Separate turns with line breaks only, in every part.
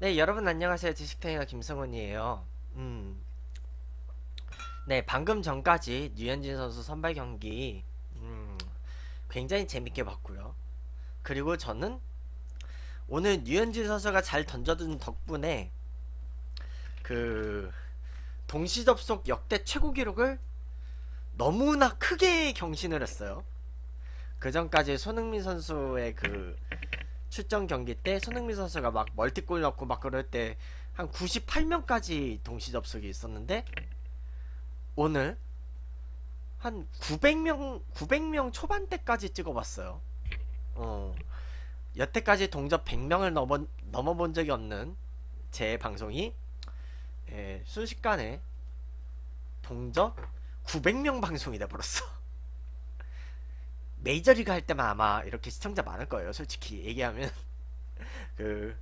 네, 여러분 안녕하세요. 지식탱이가 김성훈이에요. 음. 네, 방금 전까지 류현진 선수 선발 경기 음, 굉장히 재밌게 봤고요. 그리고 저는 오늘 류현진 선수가 잘 던져준 덕분에 그 동시 접속 역대 최고 기록을 너무나 크게 경신을 했어요. 그 전까지 손흥민 선수의 그 출전 경기 때 손흥민 선수가 막 멀티골 넣고 막 그럴 때 한 98명까지 동시 접속이 있었는데 오늘 한 900명 900명 초반대까지 찍어봤어요. 어 여태까지 동접 100명을 넘어 넘어본 적이 없는 제 방송이 예, 순식간에 동접 900명 방송이 돼버렸어. 메이저리그 할 때만 아마 이렇게 시청자 많을 거예요. 솔직히 얘기하면 그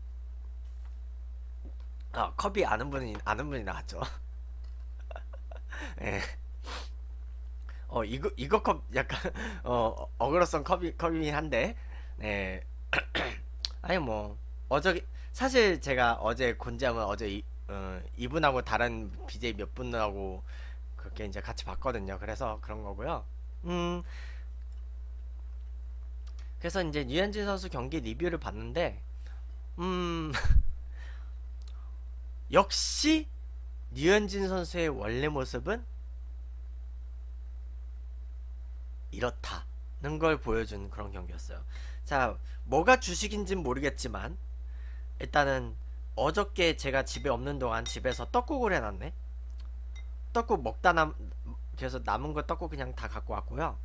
아, 컵이 아는 분이 아는 분이 나왔죠. 예. 어 이거 이거 컵 약간 어 어그로성 컵이 컵이긴 한데 네 아니 뭐 어저 사실 제가 어제 곤지암은 어제 이, 어, 이분하고 다른 BJ 몇 분하고 그렇게 이제 같이 봤거든요. 그래서 그런 거고요. 음 그래서 이제 유현진 선수 경기 리뷰를 봤는데 음 역시 류현진 선수의 원래 모습은 이렇다는 걸 보여준 그런 경기였어요. 자, 뭐가 주식인지는 모르겠지만 일단은 어저께 제가 집에 없는 동안 집에서 떡국을 해놨네. 떡국 먹다 남 그래서 남은 거 떡국 그냥 다 갖고 왔고요.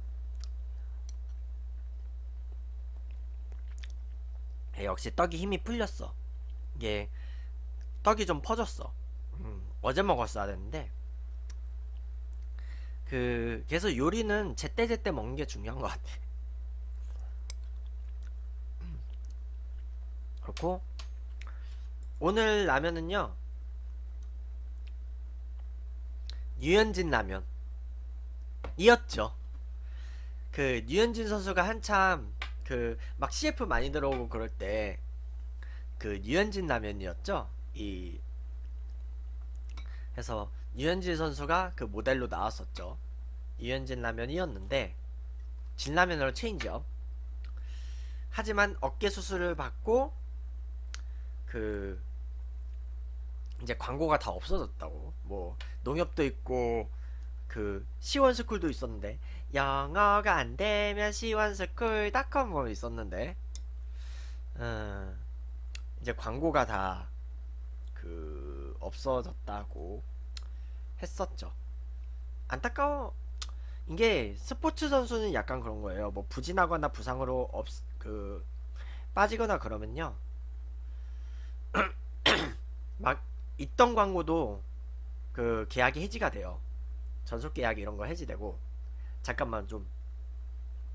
역시 떡이 힘이 풀렸어. 이게 떡이 좀 퍼졌어. 음, 어제 먹었어야 되는데 그 그래서 요리는 제때 제때 먹는 게 중요한 것 같아. 음. 그렇고 오늘 라면은요 유현진 라면 이었죠. 그 유현진 선수가 한참 그 막 CF 많이 들어오고 그럴 때 그 유현진 라면이었죠. 이 그래서 유현진 선수가 그 모델로 나왔었죠. 유현진 라면이었는데 진라면으로 체인지업. 하지만 어깨 수술을 받고 그 이제 광고가 다 없어졌다고. 뭐 농협도 있고 그 시원스쿨도 있었는데 영어가 안 되면 시원스쿨닷컴 뭐 있었는데 음, 이제 광고가 다 그 없어졌다고 했었죠. 안타까워. 이게 스포츠 선수는 약간 그런 거예요. 뭐 부진하거나 부상으로 없 그 빠지거나 그러면요. 막 있던 광고도 그 계약이 해지가 돼요. 전속 계약 이런 거 해지되고 잠깐만 좀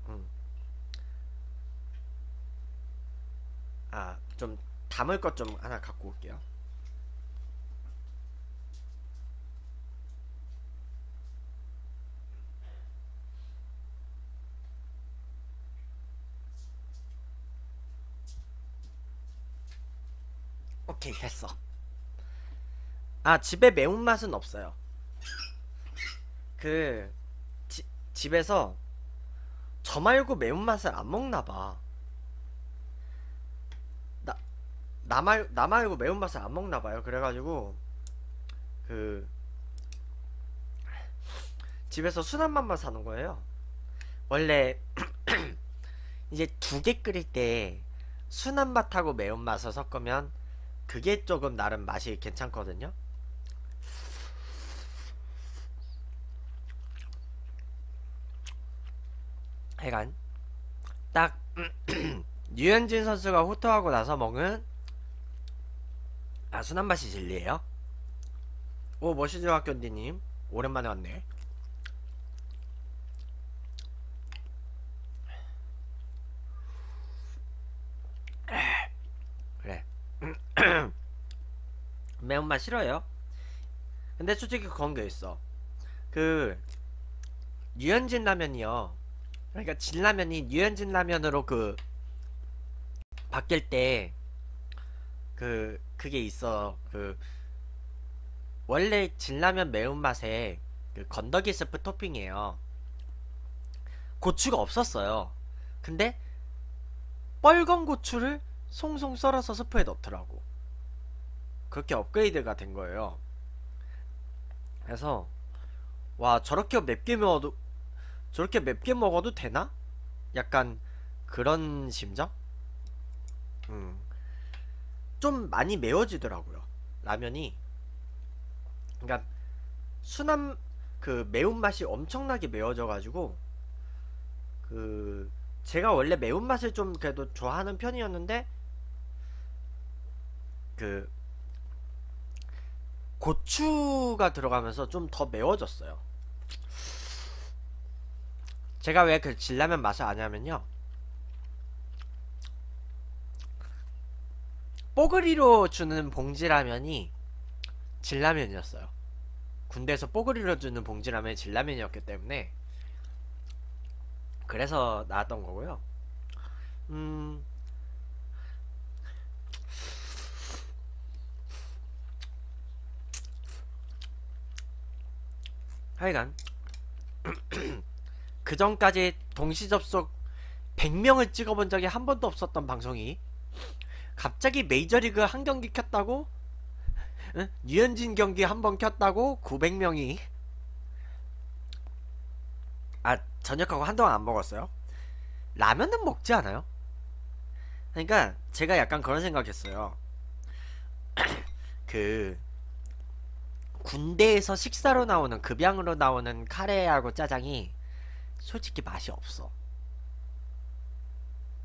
음. 아, 좀 담을 것 좀 하나 갖고 올게요. 오케이, 됐어. 아, 집에 매운맛은 없어요. 그, 지, 집에서 저 말고 매운맛을 안 먹나봐. 나, 나, 말, 나 말고 매운맛을 안 먹나봐요. 그래가지고, 그, 집에서 순한 맛만 사는 거예요. 원래, 이제 두 개 끓일 때 순한 맛하고 매운맛을 섞으면 그게 조금 나름 맛이 괜찮거든요. 하여간 딱 류현진 선수가 호투하고 나서 먹은 아 순한 맛이 진리에요. 오 머시즈 학교님 오랜만에 왔네. 그래. 매운맛 싫어요. 근데 솔직히 그런 게 있어. 그 유현진 라면이요. 그러니까 진라면이 유현진 라면으로 그 바뀔 때 그 그게 있어. 그 원래 진라면 매운맛에 그 건더기 스프 토핑이에요. 고추가 없었어요. 근데 뻘건 고추를 송송 썰어서 스프에 넣더라고. 그렇게 업그레이드가 된 거예요. 그래서 와 저렇게 맵게 먹어도 저렇게 맵게 먹어도 되나? 약간 그런 심정? 음. 좀 많이 매워지더라고요. 라면이. 그러니까 순한 그 매운맛이 엄청나게 매워져가지고 그 제가 원래 매운맛을 좀 그래도 좋아하는 편이었는데 그 고추가 들어가면서 좀 더 매워졌어요. 제가 왜 그 진라면 맛을 아냐면요. 뽀글이로 주는 봉지라면이 진라면이었어요. 군대에서 뽀글이로 주는 봉지라면이 진라면이었기 때문에 그래서 나왔던 거고요. 음, 하여간 그 전까지 동시 접속 100명을 찍어본 적이 한 번도 없었던 방송이 갑자기 메이저리그 한 경기 켰다고? 응? 유현진 경기 한 번 켰다고? 900명이? 아 저녁하고 한동안 안 먹었어요? 라면은 먹지 않아요? 그러니까 제가 약간 그런 생각했어요. 그 군대에서 식사로 나오는 급양으로 나오는 카레하고 짜장이 솔직히 맛이 없어.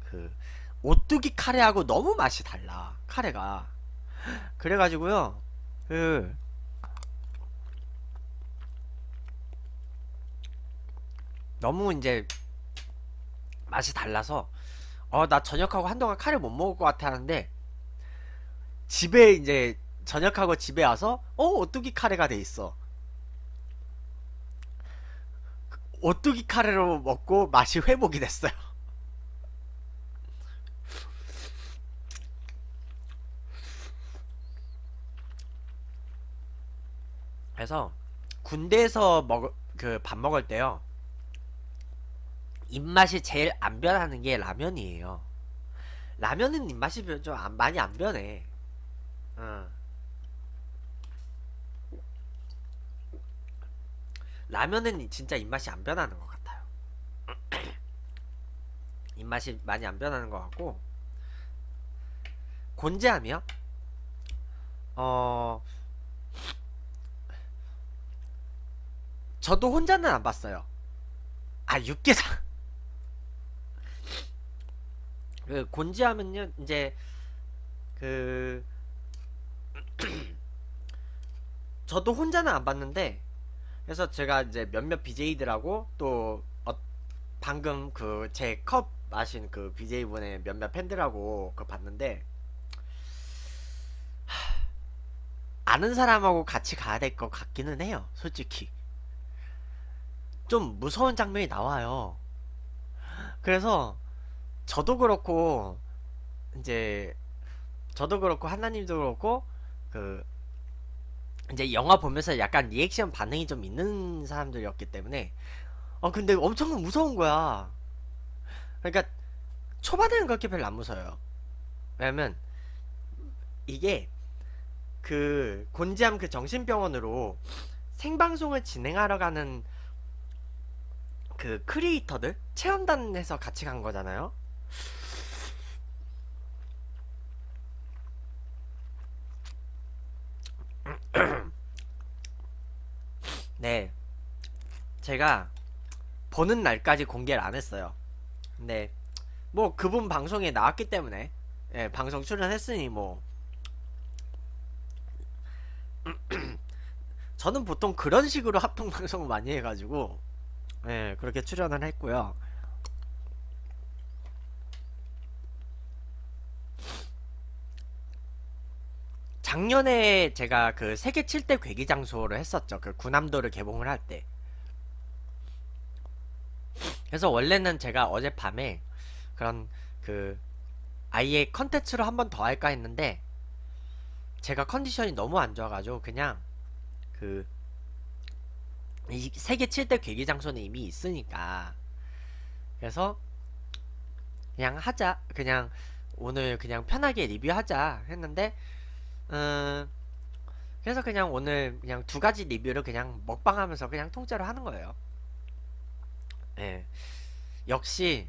그 오뚜기 카레하고 너무 맛이 달라. 카레가. 그래가지고요. 그 너무 이제 맛이 달라서 어 나 저녁하고 한동안 카레 못 먹을 것 같아 하는데 집에 이제 저녁하고 집에 와서 어 오뚜기 카레가 돼 있어. 오뚜기 카레로 먹고 맛이 회복이 됐어요. 그래서 군대에서 먹 그 밥 먹을 때요. 입맛이 제일 안 변하는 게 라면이에요. 라면은 입맛이 좀 안- 많이 안 변해. 어. 라면은 진짜 입맛이 안 변하는 것 같아요. 입맛이 많이 안 변하는 것 같고 곤지암이요? 어 저도 혼자는 안 봤어요. 아 육개장 그 곤지암은요 이제 그 저도 혼자는 안 봤는데 그래서 제가 이제 몇몇 BJ들하고 또 어, 방금 그 제 컵 마신 그 BJ분의 몇몇 팬들하고 그 봤는데 하, 아는 사람하고 같이 가야 될 것 같기는 해요. 솔직히 좀 무서운 장면이 나와요. 그래서 저도 그렇고 이제 저도 그렇고 하나님도 그렇고 그 이제 영화 보면서 약간 리액션 반응이 좀 있는 사람들이었기 때문에 어 근데 엄청 무서운 거야. 그러니까 초반에는 그렇게 별로 안 무서워요. 왜냐면 이게 그 곤지암 그 정신병원으로 생방송을 진행하러 가는 그 크리에이터들 체험단에서 같이 간 거잖아요. 네. 제가 보는 날까지 공개를 안 했어요. 근데 뭐 그분 방송에 나왔기 때문에 예, 방송 출연했으니 뭐 저는 보통 그런 식으로 합동 방송을 많이 해가지고 예, 그렇게 출연을 했고요. 작년에 제가 그 세계 7대 괴기 장소를 했었죠. 그 구남도를 개봉을 할 때. 그래서 원래는 제가 어젯밤에 그런 그 아예 컨텐츠로 한 번 더 할까 했는데 제가 컨디션이 너무 안 좋아가지고 그냥 그 이 세계 7대 괴기 장소는 이미 있으니까 그래서 그냥 하자 그냥 오늘 그냥 편하게 리뷰하자 했는데 음 그래서 그냥 오늘 그냥 두 가지 리뷰를 그냥 먹방하면서 그냥 통째로 하는 거예요. 예. 역시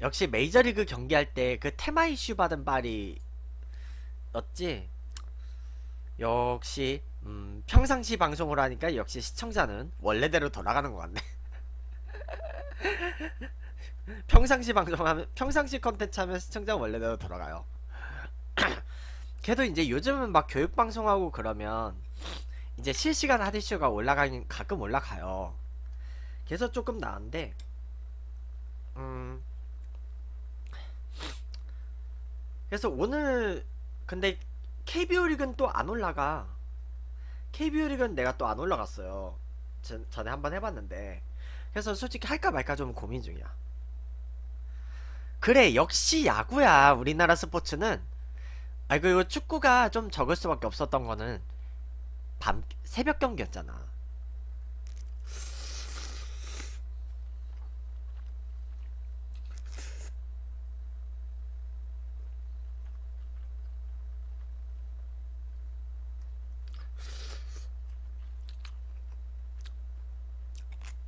역시 메이저리그 경기할 때 그 테마 이슈 받은 발이 었지. 역시 음, 평상시 방송을 하니까 역시 시청자는 원래대로 돌아가는 것 같네. 평상시 방송하면 평상시 컨텐츠 하면 시청자 원래대로 돌아가요. 걔도 이제 요즘은 막 교육 방송하고 그러면 이제 실시간 하디슈가 올라가긴 가끔 올라가요. 그래서 조금 나은데 음 그래서 오늘 근데 KBO 리그는 또 안 올라가. KBO 리그는 내가 또 안 올라갔어요. 전, 전에 한번 해봤는데. 그래서 솔직히 할까 말까 좀 고민 중이야. 그래, 역시 야구야. 우리나라 스포츠는. 아, 그리고 축구가 좀 적을 수밖에 없었던 거는 밤, 새벽 경기였잖아.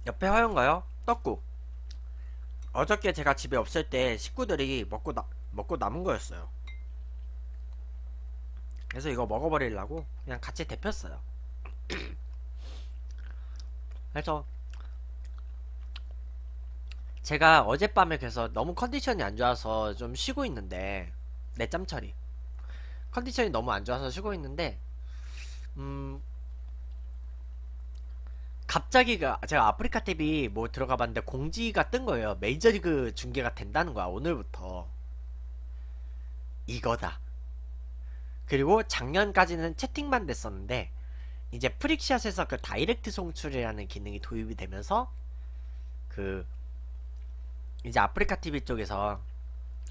옆에 하얀가요? 떡국. 어저께 제가 집에 없을 때 식구들이 먹고 나, 먹고 남은 거였어요. 그래서 이거 먹어버리려고 그냥 같이 데폈어요. 그래서 제가 어젯밤에 그래서 너무 컨디션이 안 좋아서 좀 쉬고 있는데 내 짬 처리 컨디션이 너무 안 좋아서 쉬고 있는데 음 갑자기 가- 제가 아프리카 TV 뭐 들어가 봤는데 공지가 뜬 거예요. 메이저리그 중계가 된다는 거야. 오늘부터. 이거다. 그리고 작년까지는 채팅만 됐었는데 이제 프릭샷에서 그 다이렉트 송출이라는 기능이 도입이 되면서 그 이제 아프리카 TV 쪽에서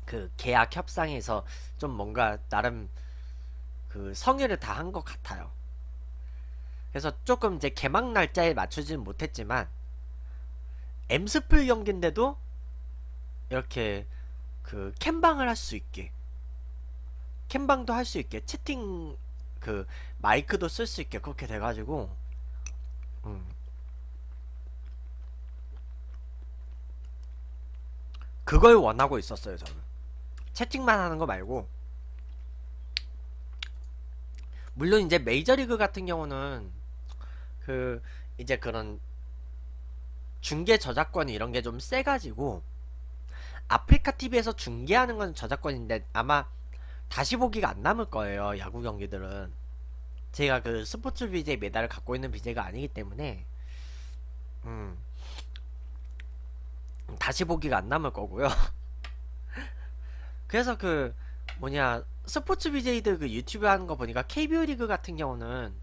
그 계약 협상에서 좀 뭔가 나름 그 성의를 다 한 것 같아요. 그래서 조금 이제 개막 날짜에 맞추지는 못했지만 엠스플 경기인데도 이렇게 그 캠방을 할 수 있게 캠방도 할 수 있게 채팅 그 마이크도 쓸 수 있게 그렇게 돼가지고 음. 그걸 원하고 있었어요 저는 채팅만 하는 거 말고 물론 이제 메이저리그 같은 경우는 그 이제 그런 중계 저작권 이런 게 좀 세가지고 아프리카 TV에서 중계하는 건 저작권인데 아마 다시 보기가 안 남을 거예요 야구 경기들은 제가 그 스포츠 BJ 메달을 갖고 있는 BJ가 아니기 때문에 음 다시 보기가 안 남을 거고요 그래서 그 뭐냐 스포츠 BJ들 그 유튜브 하는 거 보니까 KBO 리그 같은 경우는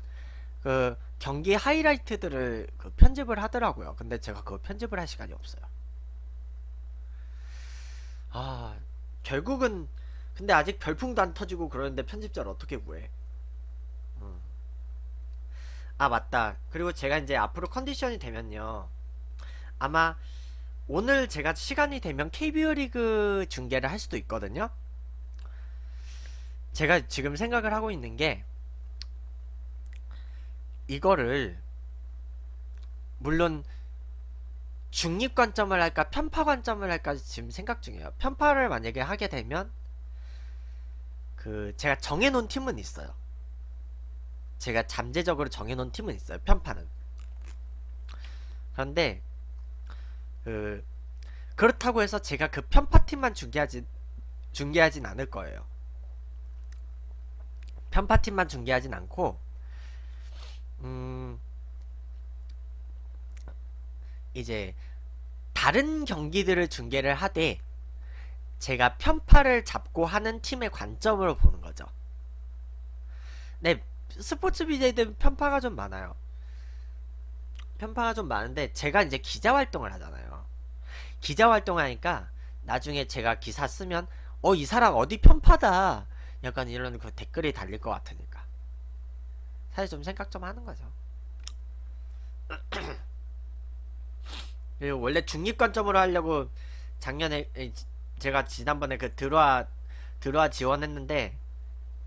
그 경기 하이라이트들을 그 편집을 하더라고요. 근데 제가 그거 편집을 할 시간이 없어요. 아, 결국은 근데 아직 별풍도 안 터지고 그러는데 편집자를 어떻게 구해? 음. 아, 맞다. 그리고 제가 이제 앞으로 컨디션이 되면요. 아마 오늘 제가 시간이 되면 KBO 리그 중계를 할 수도 있거든요. 제가 지금 생각을 하고 있는 게 이거를 물론 중립 관점을 할까 편파 관점을 할까 지금 생각 중이에요. 편파를 만약에 하게 되면 그 제가 정해놓은 팀은 있어요. 제가 잠재적으로 정해놓은 팀은 있어요. 편파는. 그런데 그 그렇다고 해서 제가 그 편파 팀만 중계하지 중계하진 않을 거예요. 편파 팀만 중계하진 않고 음, 이제 다른 경기들을 중계를 하되 제가 편파를 잡고 하는 팀의 관점으로 보는 거죠. 네, 스포츠 BJ들 편파가 좀 많아요. 편파가 좀 많은데 제가 이제 기자 활동을 하잖아요. 기자 활동하니까 나중에 제가 기사 쓰면 어 이 사람 어디 편파다 약간 이런 그 댓글이 달릴 것 같으니까 사실 좀 생각 좀 하는 거죠. 그리고 원래 중립 관점으로 하려고 작년에 제가 지난번에 그 드로아 드로아 지원했는데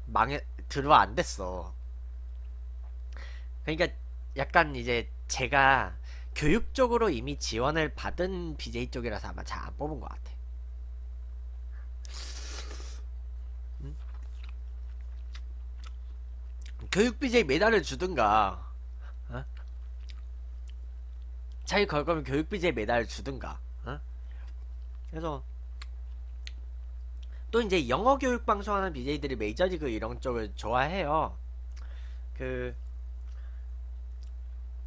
망해 드로아 안 됐어. 그러니까 약간 이제 제가 교육적으로 이미 지원을 받은 BJ 쪽이라서 아마 잘 안 뽑은 것 같아. 음? 교육 BJ 메달을 주든가, 어? 자기 걸 거면 교육 BJ 메달을 주든가, 어? 그래서 또 이제 영어 교육 방송하는 BJ들이 메이저리그 이런 쪽을 좋아해요. 그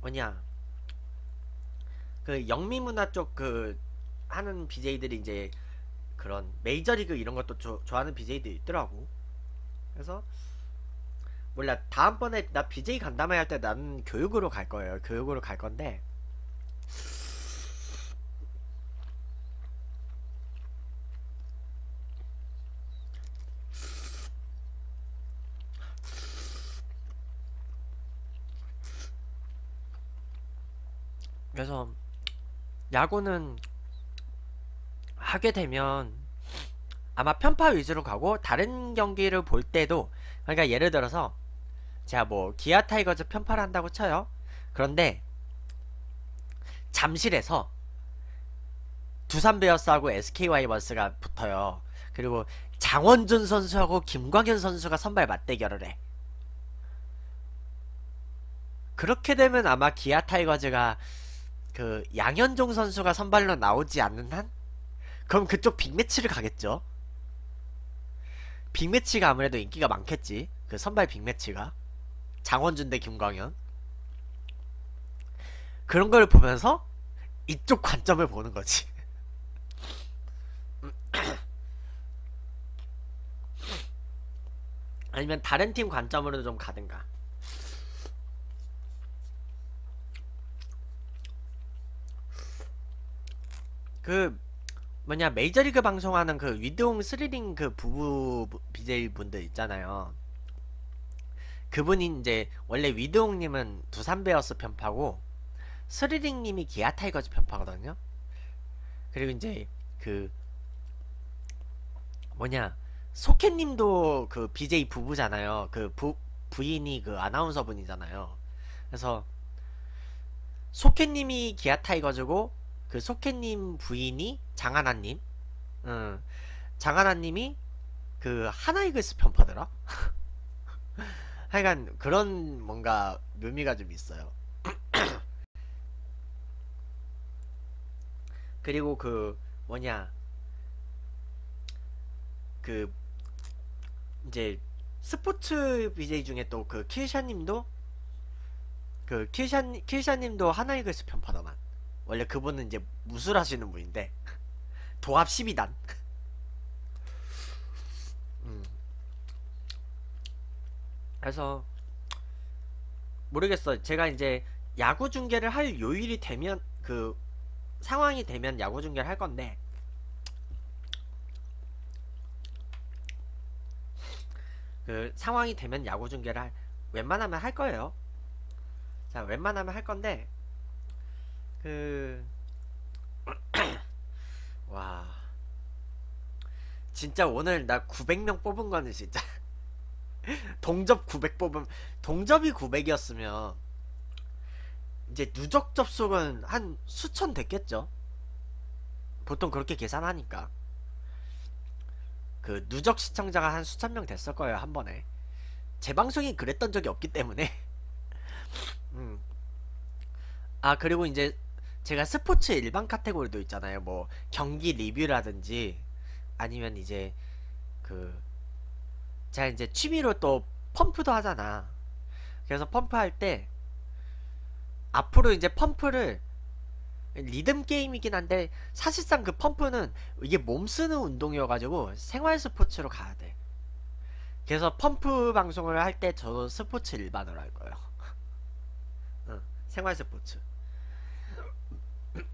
뭐냐 그 영미 문화 쪽 그 하는 BJ들이 이제 그런 메이저리그 이런 것도 조, 좋아하는 BJ들이 있더라고. 그래서 몰라 다음번에 나 BJ 간담회 할 때 나는 교육으로 갈 거예요. 교육으로 갈 건데 그래서 야구는 하게 되면 아마 편파 위주로 가고 다른 경기를 볼 때도 그러니까 예를 들어서 제가 뭐 기아 타이거즈 편파를 한다고 쳐요. 그런데 잠실에서 두산 베어스하고 SK 와이번스가 붙어요. 그리고 장원준 선수하고 김광현 선수가 선발 맞대결을 해. 그렇게 되면 아마 기아 타이거즈가 그 양현종 선수가 선발로 나오지 않는 한 그럼 그쪽 빅매치를 가겠죠. 빅매치가 아무래도 인기가 많겠지. 그 선발 빅매치가 장원준 대 김광현 그런 걸 보면서 이쪽 관점을 보는 거지. 아니면 다른 팀 관점으로 좀 가든가. 그 뭐냐 메이저리그 방송하는 그 위드홈 스리링 그 부부 BJ 분들 있잖아요. 그분이 이제 원래 위드홈님은 두산 베어스 편파고 스리링님이 기아 타이거즈 편파거든요. 그리고 이제 그 뭐냐 소켓님도 그 BJ 부부잖아요. 그 부, 부인이 그 아나운서 분이잖아요. 그래서 소켓님이 기아 타이거즈고 그 소켓님 부인이 장하나님, 응, 장하나님이 그 하나이글스 편파더라. 하여간 그런 뭔가 묘미가 좀 있어요. 그리고 그 뭐냐 그 이제 스포츠 BJ 중에 또 그 킬샤님도 그 킬샤 킬샤님도 하나이글스 편파더만. 원래 그분은 이제 무술하시는 분인데 도합 12단. 음. 그래서 모르겠어. 제가 이제 야구 중계를 할 요일이 되면 그 상황이 되면 야구 중계를 할 건데 그 상황이 되면 야구 중계를 할, 웬만하면 할 거예요. 자, 웬만하면 할 건데 그 와. 진짜 오늘 나 900명 뽑은 거는 진짜 동접 900 뽑으면 동접이 900이었으면 이제 누적 접속은 한 수천 됐겠죠. 보통 그렇게 계산하니까. 그 누적 시청자가 한 수천 명 됐을 거예요, 한 번에. 제 방송이 그랬던 적이 없기 때문에. 음. 아, 그리고 이제 제가 스포츠 일반 카테고리도 있잖아요. 뭐 경기 리뷰라든지 아니면 이제 그 제가 이제 취미로 또 펌프도 하잖아. 그래서 펌프 할 때 앞으로 이제 펌프를 리듬 게임이긴 한데 사실상 그 펌프는 이게 몸 쓰는 운동이어가지고 생활 스포츠로 가야 돼. 그래서 펌프 방송을 할 때 저도 스포츠 일반으로 할 거예요. 응, 생활 스포츠.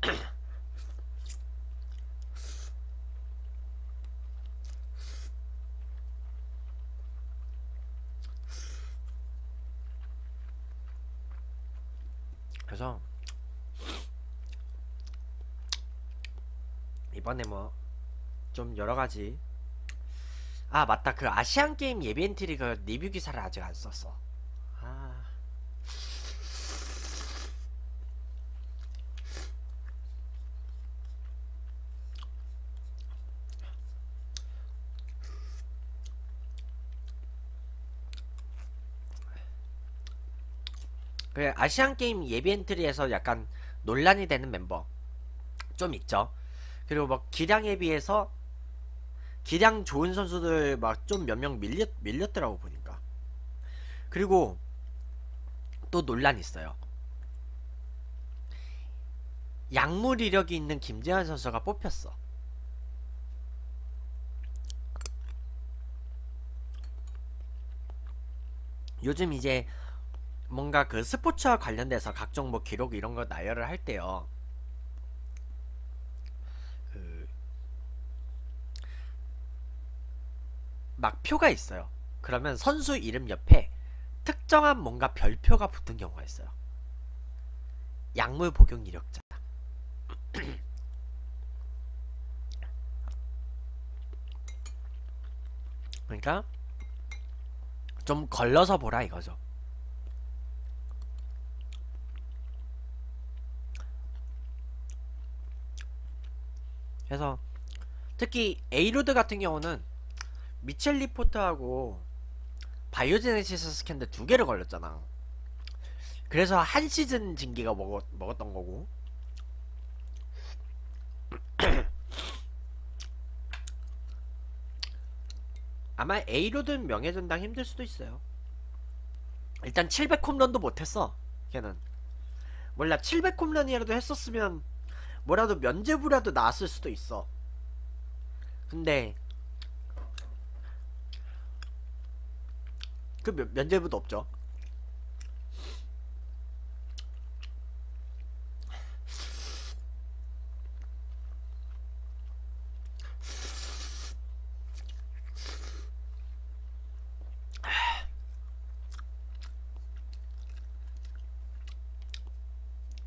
그래서 이번에 뭐 좀 여러가지. 아 맞다. 그 아시안게임 예비엔트리 그 리뷰 기사를 아직 안썼어. 그 아시안 게임 예비 엔트리에서 약간 논란이 되는 멤버 좀 있죠. 그리고 뭐 기량에 비해서 기량 좋은 선수들 막 좀 몇 명 밀렸 밀렸더라고 보니까. 그리고 또 논란 있어요. 약물 이력이 있는 김재환 선수가 뽑혔어. 요즘 이제 뭔가 그 스포츠와 관련돼서 각종 뭐 기록 이런 거 나열을 할 때요. 그 막 표가 있어요. 그러면 선수 이름 옆에 특정한 뭔가 별표가 붙은 경우가 있어요. 약물 복용 이력자. 그러니까 좀 걸러서 보라 이거죠. 그래서 특히 에이로드 같은 경우는 미첼 리포트하고 바이오제네시스 스캔들 두 개를 걸렸잖아. 그래서 한 시즌 징계가 먹었, 먹었던 거고. 아마 에이로드는 명예전당 힘들 수도 있어요. 일단 700홈런도 못했어. 걔는. 몰라 700홈런이라도 했었으면 뭐라도 면제부라도 나왔을 수도 있어. 근데 그 면, 면제부도 없죠.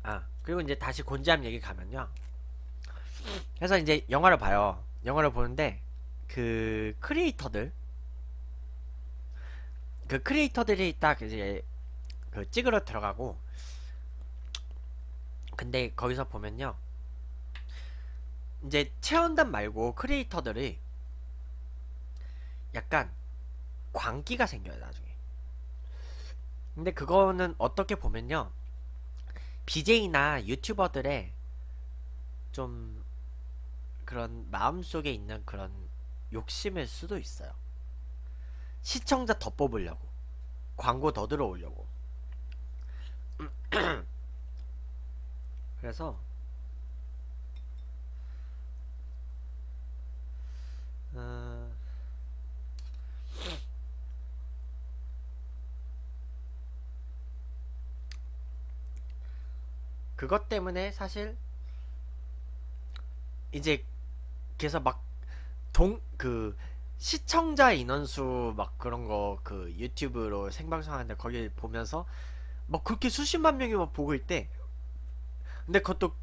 아 그리고 이제 다시 곤지암 얘기 가면요. 그래서 이제 영화를 봐요. 영화를 보는데 그 크리에이터들 그 크리에이터들이 딱 이제 그 찍으러 들어가고 근데 거기서 보면요. 이제 체험단 말고 크리에이터들이 약간 광기가 생겨요, 나중에. 근데 그거는 어떻게 보면요. BJ나 유튜버들의 좀 그런 마음속에 있는 그런 욕심일 수도 있어요. 시청자 더 뽑으려고. 광고 더 들어오려고. 그래서 어... 그것 때문에 사실 이제 그래서 막 동 그 시청자 인원수 막 그런 거 그 유튜브로 생방송하는데 거기 보면서 막 그렇게 수십만 명이 막 보고 있대. 근데 그것도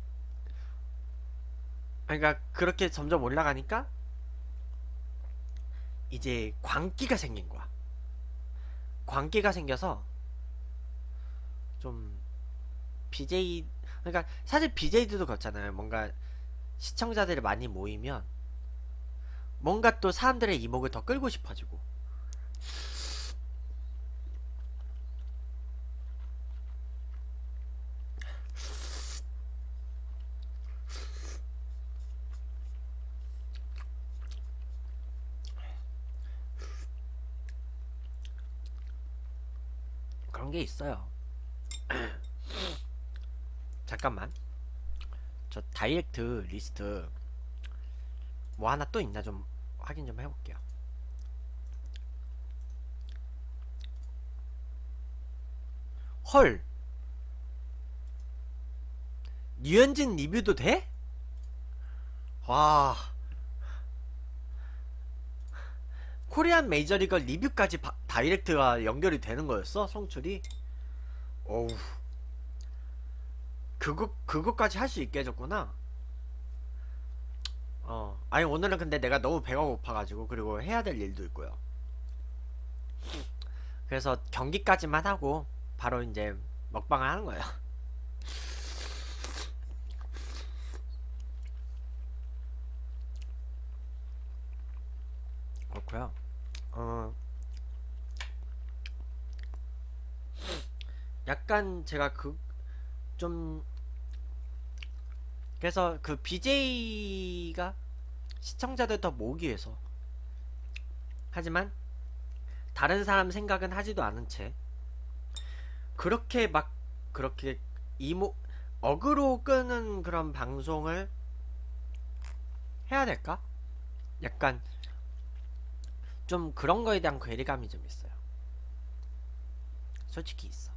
그러니까 그렇게 점점 올라가니까 이제 광기가 생긴 거야. 광기가 생겨서 좀 BJ 그러니까 사실 BJ들도 그렇잖아요. 뭔가 시청자들이 많이 모이면 뭔가 또 사람들의 이목을 더 끌고 싶어지고 그런 게 있어요. 잠깐만. 저 direct list 뭐 하나 또 있나 좀 확인 좀 해볼게요. 헐. 류현진 리뷰도 돼? 와. 코리안 메이저리거 리뷰까지 바, 다이렉트가 연결이 되는 거였어? 송출이? 어우. 그거 그거까지 할 수 있게 해줬구나. 어, 아니 오늘은 근데 내가 너무 배가 고파가지고 그리고 해야 될 일도 있고요. 그래서 경기까지만 하고 바로 이제 먹방을 하는 거예요. 그렇고요. 어, 약간 제가 그 좀 그래서 그 BJ가 시청자들 더 모으기 위해서 하지만 다른 사람 생각은 하지도 않은 채 그렇게 막 그렇게 이모 어그로 끄는 그런 방송을 해야 될까? 약간 좀 그런 거에 대한 괴리감이 좀 있어요. 솔직히 있어.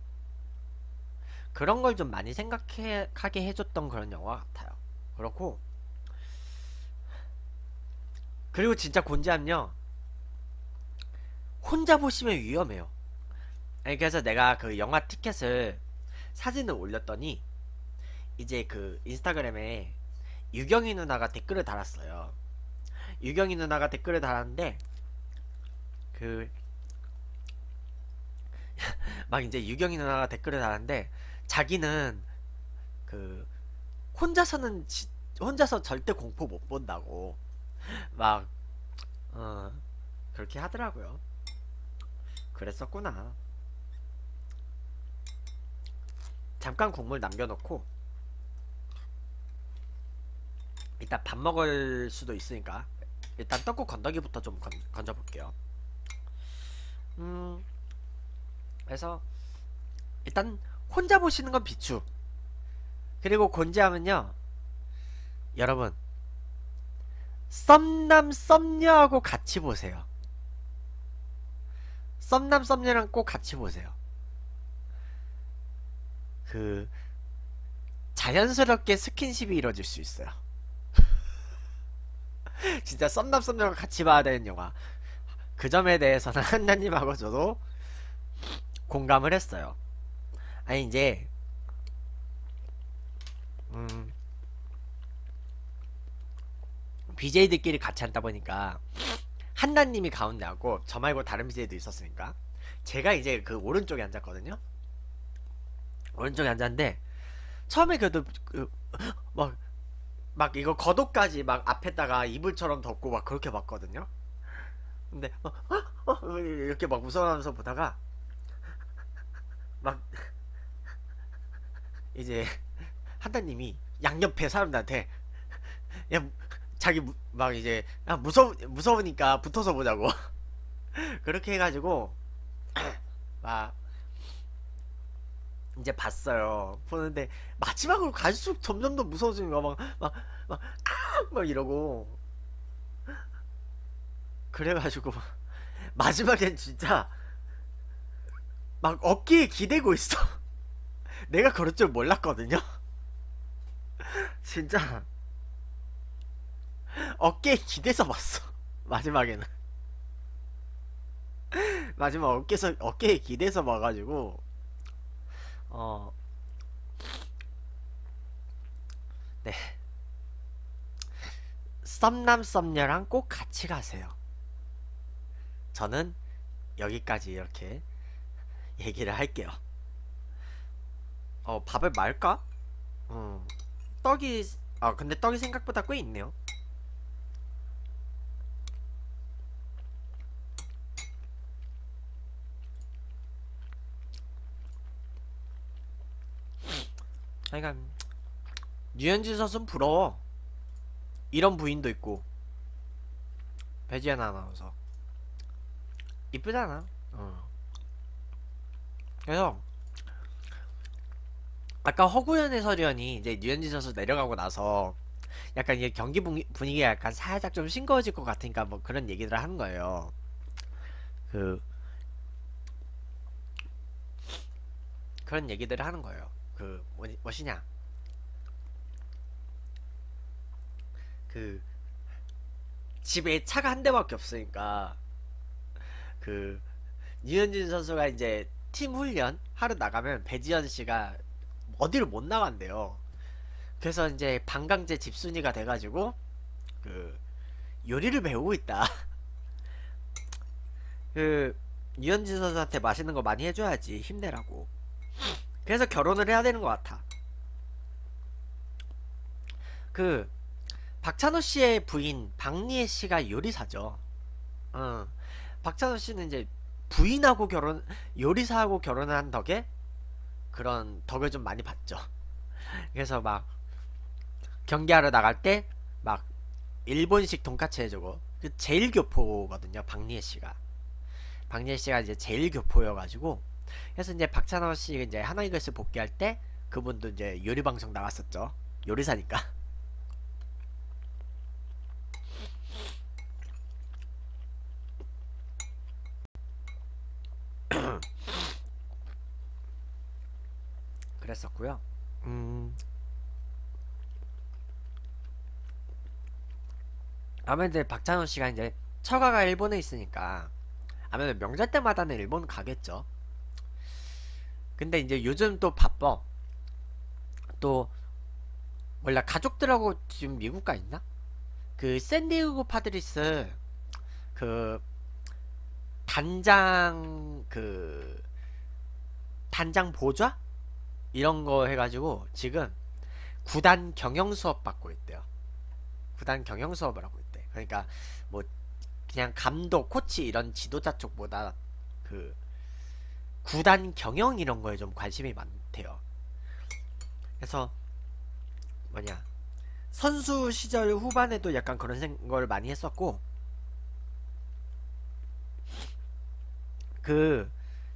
그런 걸 좀 많이 생각하게 해줬던 그런 영화 같아요. 그렇고 그리고 진짜 곤지암요 혼자 보시면 위험해요. 그래서 내가 그 영화 티켓을 사진을 올렸더니 이제 그 인스타그램에 유경이 누나가 댓글을 달았어요. 유경이 누나가 댓글을 달았는데 그 막 이제 유경이 누나가 댓글을 달았는데 자기는 그 혼자서는 지, 혼자서 절대 공포 못 본다고 막 어, 그렇게 하더라고요. 그랬었구나. 잠깐 국물 남겨놓고 일단 밥 먹을 수도 있으니까 일단 떡국 건더기부터 좀 건, 건져볼게요. 음, 그래서 일단 혼자 보시는 건 비추. 그리고 곤지하면요. 여러분 썸남 썸녀하고 같이 보세요. 썸남 썸녀랑 꼭 같이 보세요. 그 자연스럽게 스킨십이 이루어질 수 있어요. 진짜 썸남 썸녀가 같이 봐야 되는 영화. 그 점에 대해서는 한나님하고 저도 공감을 했어요. 아니 이제 음 BJ들끼리 같이 앉다 보니까 한나님이 가운데 하고 저 말고 다른 BJ도 있었으니까 제가 이제 그 오른쪽에 앉았거든요. 오른쪽에 앉았는데 처음에 그래도 그 막 막 이거 겉옷까지 막 앞에다가 이불처럼 덮고 막 그렇게 봤거든요. 근데 어, 어, 어, 이렇게 막 무서워하면서 보다가 막 이제 한다님이 양옆에 사람들한테 야 자기 무, 막 이제 야 무서 무서우니까 붙어서 보자고. 그렇게 해가지고 막 이제 봤어요. 보는데 마지막으로 갈수록 점점 더 무서워지는 거야. 막막막막 아! 막 이러고. 그래가지고 마지막엔 진짜 막 어깨에 기대고 있어 내가 그럴 줄 몰랐거든요 진짜 어깨에 기대서 봤어 마지막에는 마지막 어깨서 어깨에 기대서 봐가지고 어 네. 썸남 썸녀랑 꼭 같이 가세요. 저는 여기까지 이렇게 얘기를 할게요. 어, 밥을 말까? 어, 떡이, 아, 근데 떡이 생각보다 꽤 있네요. 그러니까 유현진 선수는 부러워. 이런 부인도 있고. 배지연 아나운서. 이쁘잖아. 어. 그래서 아까 허구현 해설위원이 이제 유현진 선수 내려가고 나서 약간 이게 경기 분위기가 약간 살짝 좀 싱거워질 것 같으니까 뭐 그런 얘기들을 하는 거예요. 그 그런 얘기들을 하는 거예요. 그 뭐니, 무엇이냐? 그 집에 차가 한 대밖에 없으니까 그 유현진 선수가 이제 팀 훈련 하루 나가면 배지현 씨가 어디를 못 나간대요. 그래서 이제 방강제 집순이가 돼가지고 그 요리를 배우고 있다. 그 유현진 선수한테 맛있는 거 많이 해줘야지 힘내라고. 그래서 결혼을 해야 되는 것 같아. 그 박찬호 씨의 부인 박리애 씨가 요리사죠. 어. 박찬호 씨는 이제 부인하고 결혼 요리사하고 결혼을 한 덕에 그런 덕을 좀 많이 봤죠. 그래서 막 경기하러 나갈 때 막 일본식 돈까츠 해주고 그 제일 교포거든요. 박리애 씨가. 박리애 씨가 이제 제일 교포여가지고 그래서 이제 박찬호 씨 이제 하나이글스 복귀할 때 그분도 이제 요리 방송 나왔었죠. 요리사니까. 그랬었고요. 음. 아무래도 박찬호 씨가 이제 처가가 일본에 있으니까 아무래도 명절 때마다는 일본 가겠죠. 근데 이제 요즘 또 바빠. 또 원래 가족들하고 지금 미국 가 있나? 그 샌디에고 파드리스 그 단장 그 단장 보좌 이런 거 해가지고 지금 구단 경영 수업 받고 있대요. 구단 경영 수업을 하고 있대. 그러니까 뭐 그냥 감독, 코치 이런 지도자 쪽보다 그 구단 경영 이런 거에 좀 관심이 많대요. 그래서 뭐냐 선수 시절 후반에도 약간 그런 생각을 많이 했었고 그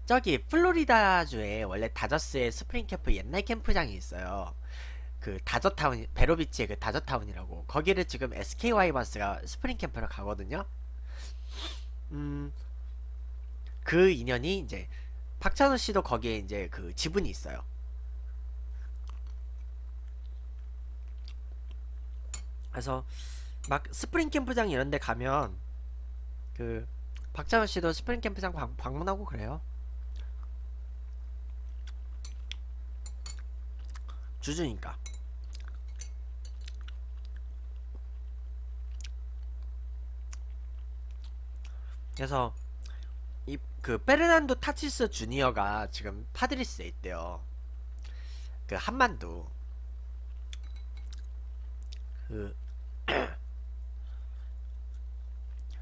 저기 플로리다주에 원래 다저스의 스프링 캠프 옛날 캠프장이 있어요. 그 다저타운 베로비치의 그 다저타운이라고 거기를 지금 SK 와이번스가 스프링 캠프를 가거든요. 음, 그 인연이 이제 박찬호 씨도 거기에 이제 그 지분이 있어요. 그래서 막 스프링 캠프장 이런 데 가면 그 박찬호 씨도 스프링 캠프장 방, 방문하고 그래요. 주주니까. 그래서 이 그 페르난도 타치스 주니어가 지금 파드리스에 있대요. 그 한만두. 그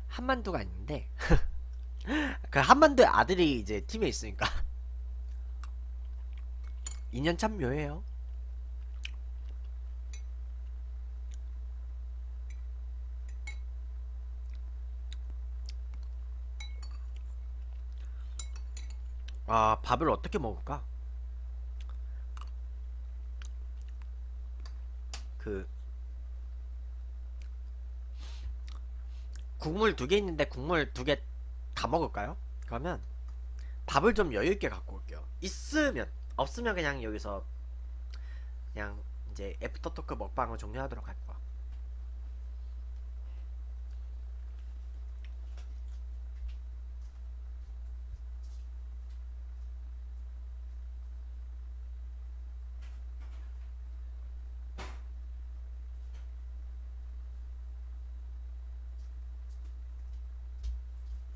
한만두가 있는데 그 한만두의 아들이 이제 팀에 있으니까 2년 참 묘해요. 아, 밥을 어떻게 먹을까? 그 국물 두 개 있는데 국물 두 개 다 먹을까요? 그러면 밥을 좀 여유 있게 갖고 올게요. 있으면 없으면 그냥 여기서 그냥 이제 after talk 먹방을 종료하도록 할 거야.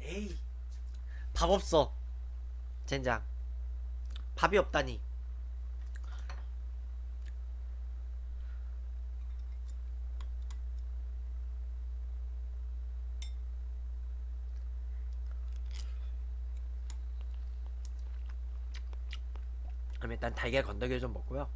에이 밥 없어. 젠장. 밥이 없다니. 그럼 일단 달걀 건더기 좀 먹고요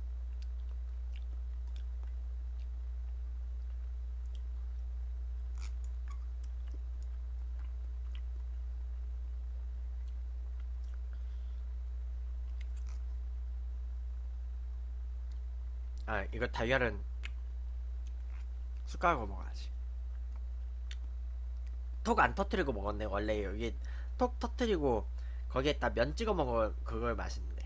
아 이거 달걀은 숟가락으로 먹어야지. 톡 안 터트리고 먹었네 원래 여기 톡 터트리고 거기에 다 면 찍어 먹어 그걸 맛있는데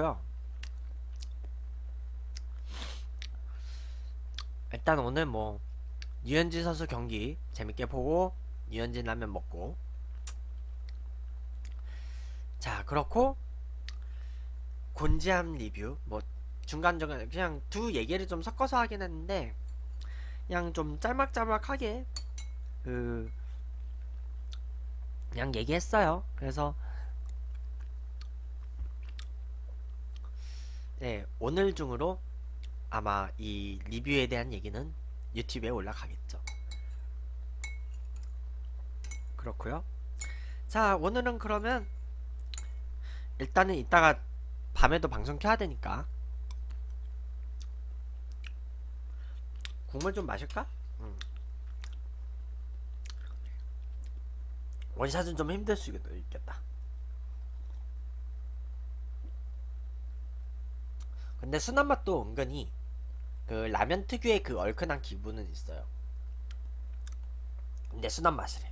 그렇고요. 일단 오늘 뭐 유현진 선수 경기 재밌게 보고 유현진 라면 먹고. 자 그렇고 곤지암 리뷰 뭐 중간중간 그냥 두 얘기를 좀 섞어서 하긴 했는데 그냥 좀 짤막짤막하게 그 그냥 얘기했어요. 그래서 네 오늘 중으로 아마 이 리뷰에 대한 얘기는 유튜브에 올라가겠죠 그렇고요 자 오늘은 그러면 일단은 이따가 밤에도 방송 켜야 되니까 국물 좀 마실까? 음. 원샷은 좀 힘들 수 있겠다 근데 순한 맛도 은근히 그 라면 특유의 그 얼큰한 기분은 있어요. 근데 순한 맛이래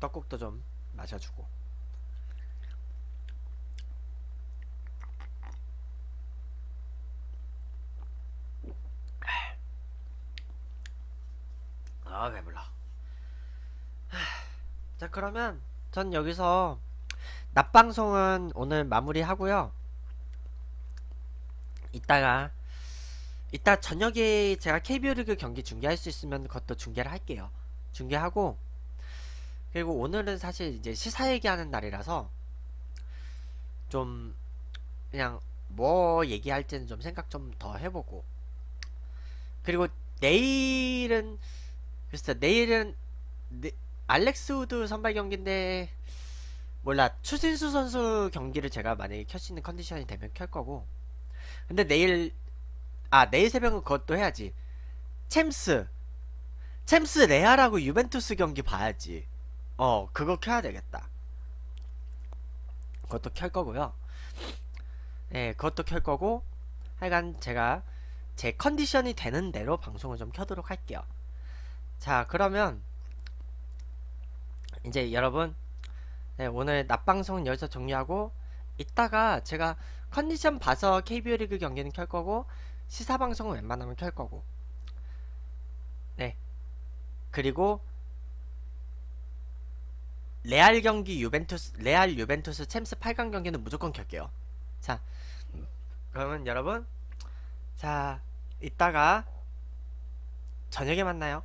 떡국도 좀 마셔주고. 아 배불러 자 그러면 전 여기서 낮방송은 오늘 마무리하고요. 이따가 이따 저녁에 제가 KBO 리그 경기 중계할 수 있으면 그것도 중계를 할게요. 중계하고 그리고 오늘은 사실 이제 시사 얘기하는 날이라서 좀 그냥 뭐 얘기할지는 좀 생각 좀 더 해보고. 그리고 내일은 글쎄 내일은 네, 알렉스 우드 선발 경기인데 몰라. 추신수 선수 경기를 제가 만약에 켤 수 있는 컨디션이 되면 켤 거고. 근데 내일 아 내일 새벽은 그것도 해야지. 챔스. 챔스 레알하고 유벤투스 경기 봐야지. 어 그거 켜야 되겠다. 그것도 켤 거고요. 네 그것도 켤 거고. 하여간 제가 제 컨디션이 되는 대로 방송을 좀 켜도록 할게요. 자 그러면 이제 여러분 네, 오늘 낮 방송은 여기서 종료하고 이따가 제가 컨디션 봐서 KBO 리그 경기는 켤 거고 시사 방송은 웬만하면 켤 거고. 네. 그리고 레알 경기 유벤투스 레알 유벤투스 챔스 8강 경기는 무조건 켤게요. 자 그러면 여러분 자 이따가 저녁에 만나요